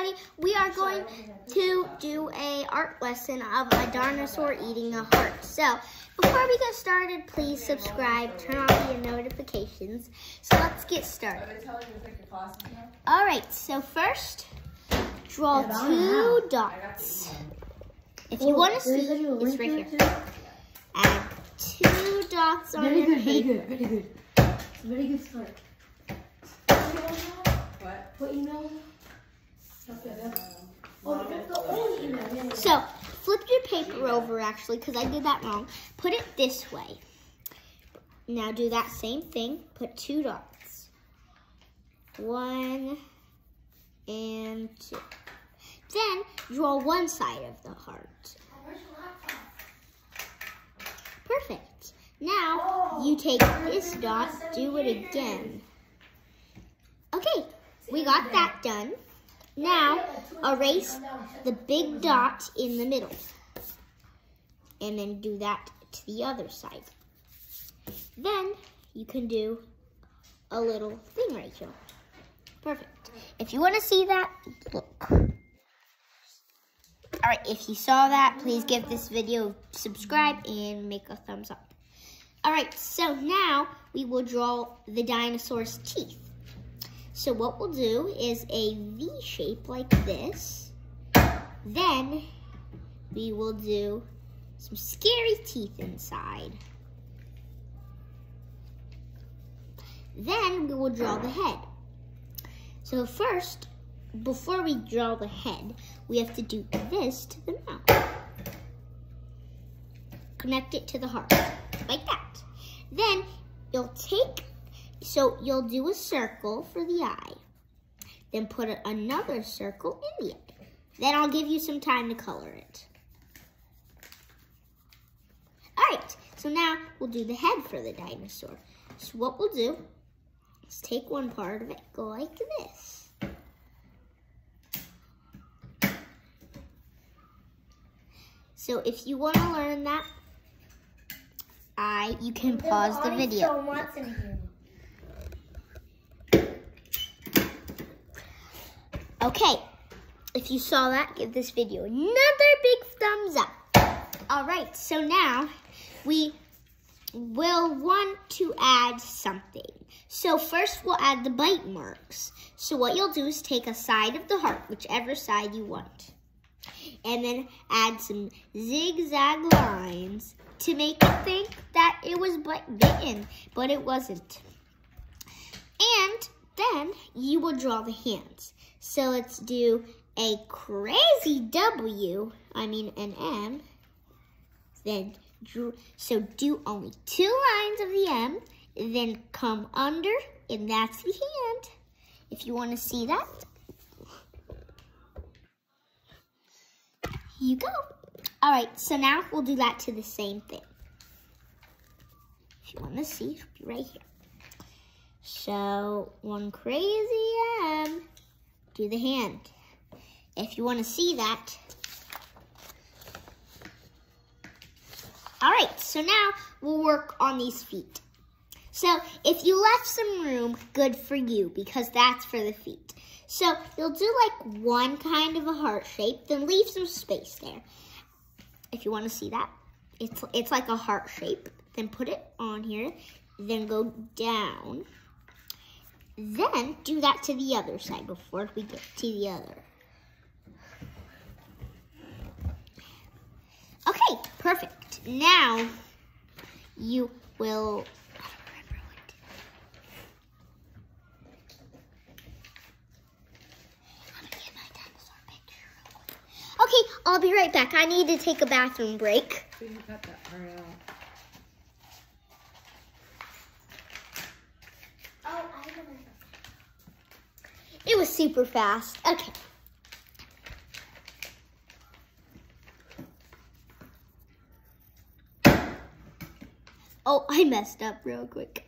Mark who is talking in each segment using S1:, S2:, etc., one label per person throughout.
S1: everybody. We are going to do a art lesson of a dinosaur eating a heart. So, before we get started, please subscribe, turn on your notifications. So let's get started. All right, so first, draw two dots. If you oh, want to see, it's right here. Add two dots on
S2: Very
S1: your
S2: good, very good, very good. Very good start.
S3: What?
S2: What email?
S1: So, flip your paper over actually, because I did that wrong. Put it this way. Now do that same thing. Put two dots. One and two. Then draw one side of the heart. Perfect. Now you take this dot, do it again. Okay, we got that done. Now erase the big dot in the middle. And then do that to the other side. Then you can do a little thing right here. Perfect. If you want to see that, look. All right, if you saw that, please give this video subscribe and make a thumbs up. All right, so now we will draw the dinosaur's teeth. So what we'll do is a V shape like this. Then we will do some scary teeth inside. Then we will draw the head. So first, before we draw the head, we have to do this to the mouth. Connect it to the heart, like that. Then you'll take, so you'll do a circle for the eye. Then put another circle in the eye. Then I'll give you some time to color it. All right, so now we'll do the head for the dinosaur. So what we'll do is take one part of it, go like this. So if you want to learn that, I you can pause the video. Okay, if you saw that, give this video another big thumbs up. All right, so now we will want to add something. So first we'll add the bite marks. So what you'll do is take a side of the heart, whichever side you want, and then add some zigzag lines to make it think that it was bitten, but it wasn't. And then you will draw the hands. So let's do a crazy W, I mean an M, then so do only two lines of the M, then come under, and that's the hand. If you want to see that, you go. All right, so now we'll do that to the same thing. If you want to see, it'll be right here. So one crazy M, do the hand. If you want to see that, All right, so now we'll work on these feet. So if you left some room, good for you, because that's for the feet. So you'll do like one kind of a heart shape, then leave some space there. If you want to see that, it's, it's like a heart shape. Then put it on here, then go down. Then do that to the other side before we get to the other. Okay, perfect. Now you will. Okay, I'll be right back. I need to take a bathroom break.
S3: So you cut that part out.
S1: Oh, It was super fast. Okay. Oh, I messed up real quick.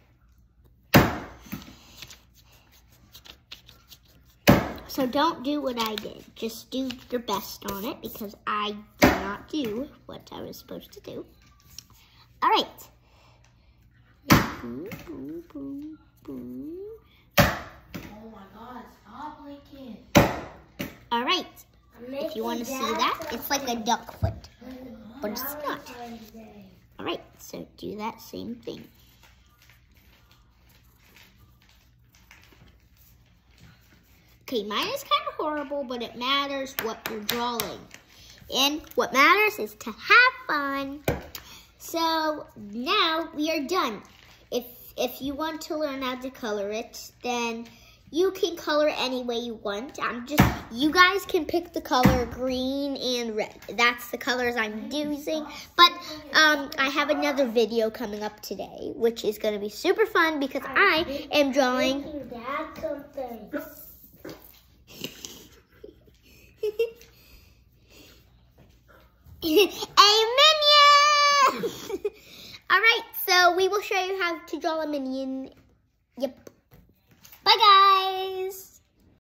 S1: So don't do what I did. Just do your best on it because I did not do what I was supposed to do. All right. Boom, boom, boom, All right. if you want to see that. It's like a duck foot, but it's not. All right, so do that same thing. Okay, mine is kind of horrible, but it matters what you're drawing. And what matters is to have fun. So now we are done. If if you want to learn how to color it, then you can color any way you want. I'm just, you guys can pick the color green and red. That's the colors I'm using. But um, I have another video coming up today, which is going to be super fun because I am drawing. a minion! All right, so we will show you how to draw a minion. Yep.